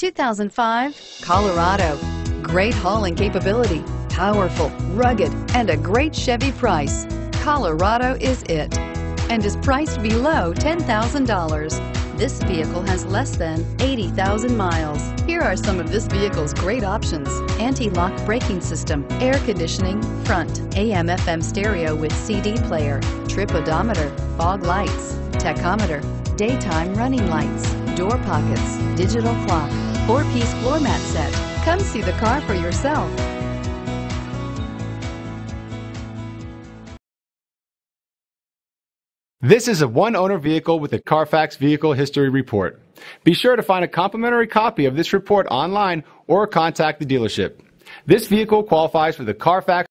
2005 Colorado. Great hauling capability, powerful, rugged, and a great Chevy price. Colorado is it and is priced below $10,000. This vehicle has less than 80,000 miles. Here are some of this vehicle's great options. Anti-lock braking system, air conditioning, front, AM FM stereo with CD player, trip odometer, fog lights, tachometer, daytime running lights, door pockets, digital clock, four-piece floor mat set. Come see the car for yourself. This is a one-owner vehicle with a Carfax Vehicle History Report. Be sure to find a complimentary copy of this report online or contact the dealership. This vehicle qualifies for the Carfax